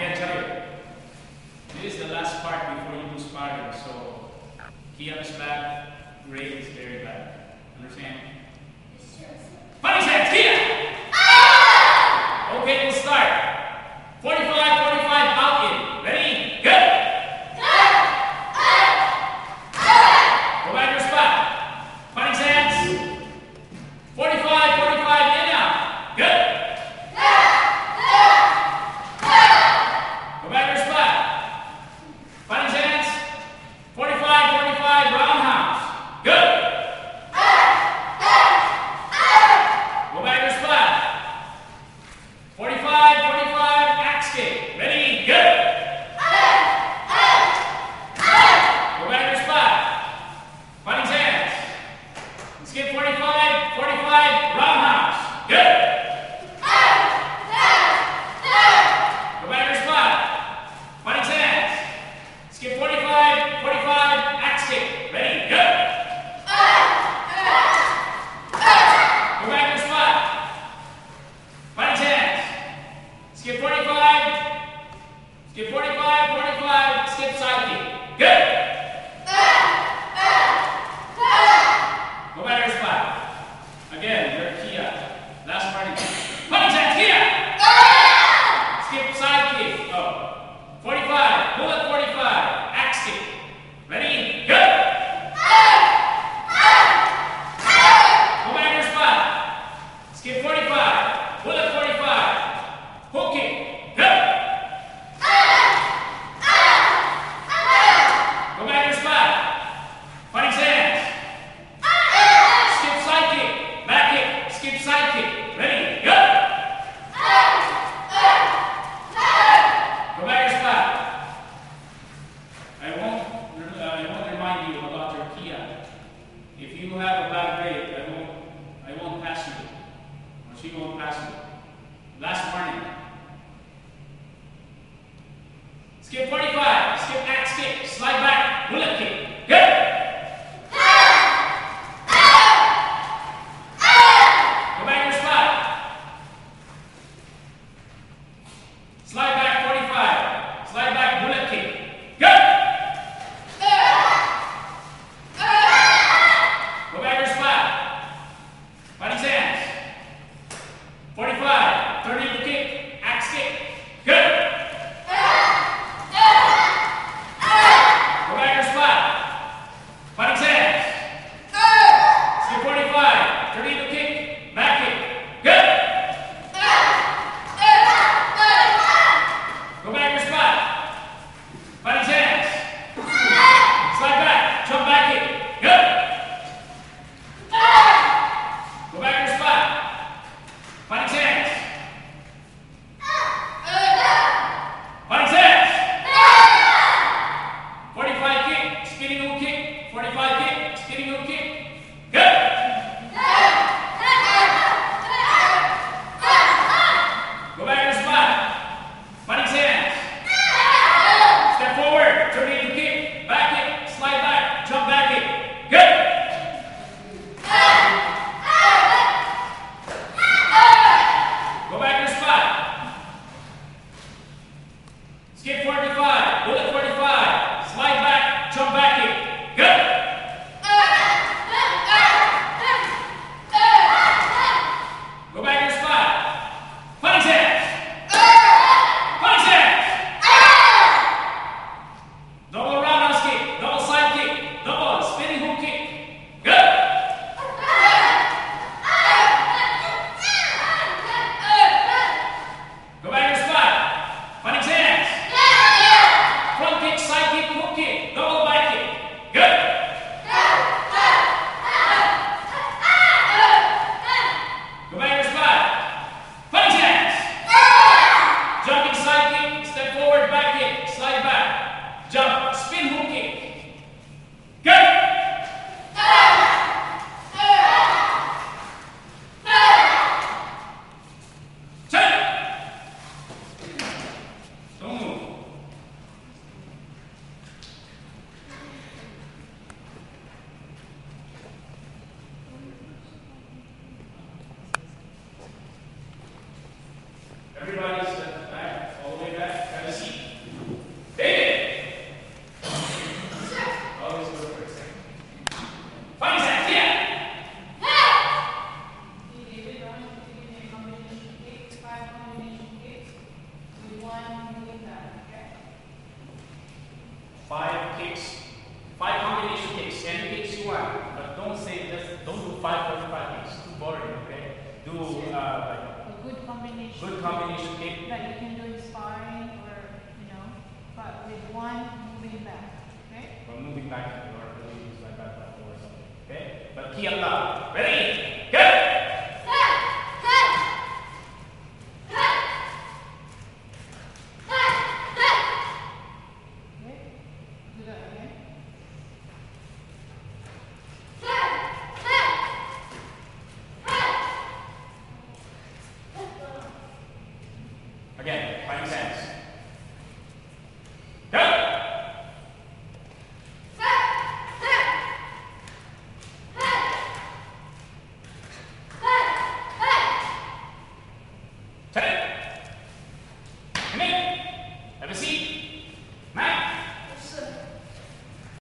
can tell you, this is the last part before you do sparring, so kihap is bad, grade is very bad. Understand? Funny sense, key God, right? Skip 45. Five or five is too boring, okay? Do uh, like a good combination. Good combination cake. That you can do inspiring or, you know, but with one moving back, okay? Or moving back or moving like that or something, okay? But kihap Ready?